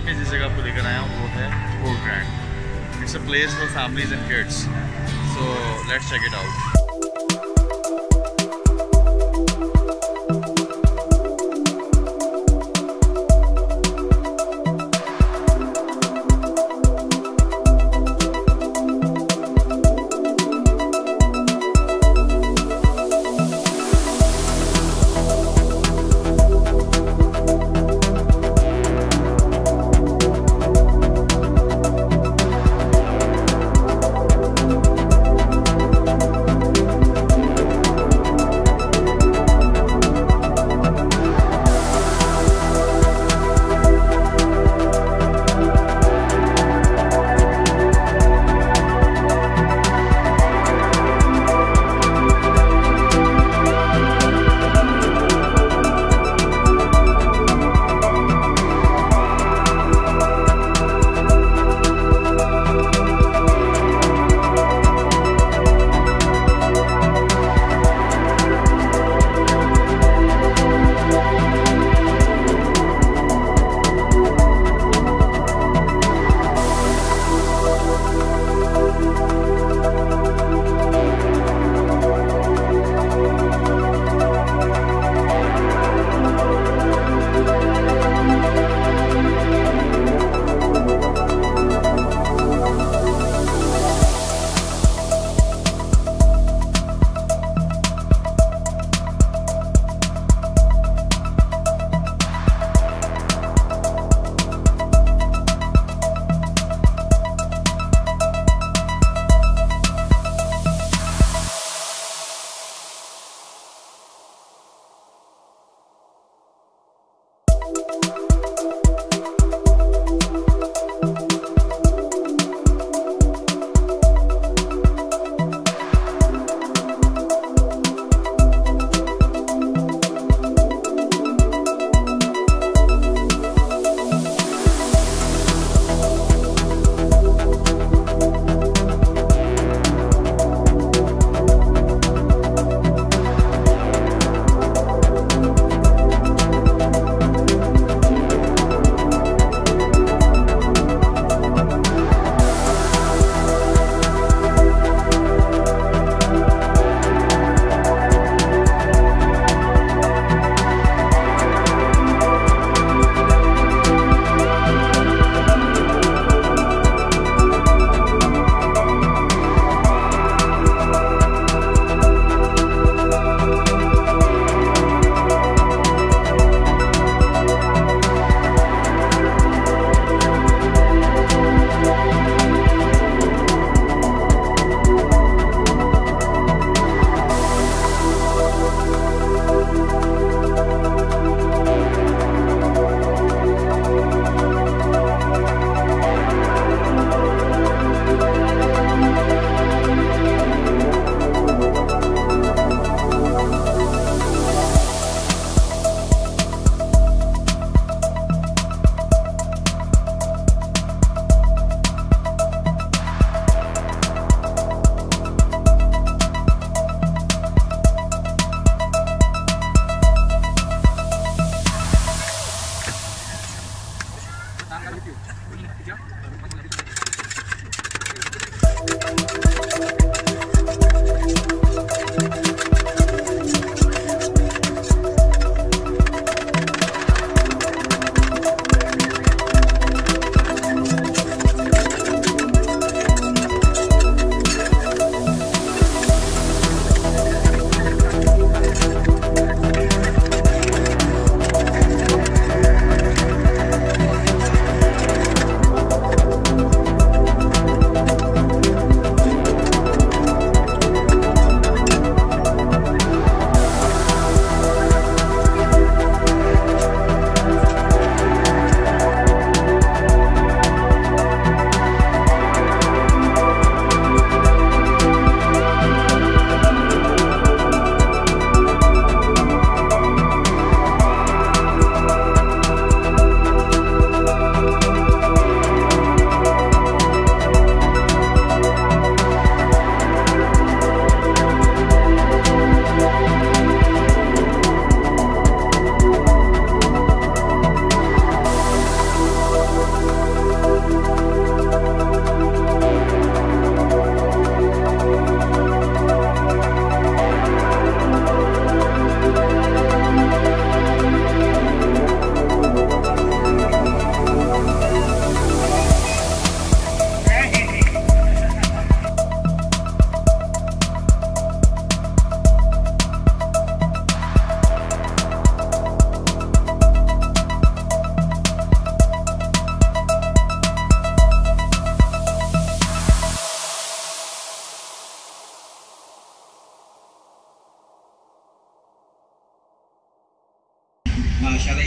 आज मैं जिस जगह आपको लेकर आया हूँ, वो है four grand it's a place for families and kids so let's check it out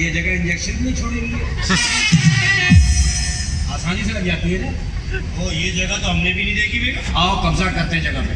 ये जगह इंजेक्शन नहीं छोड़ी छोड़ेंगे? आसानी से लग जाती है ना? वो ये जगह तो हमने भी नहीं देखी भैया आओ कब्जा करते हैं जगह पे।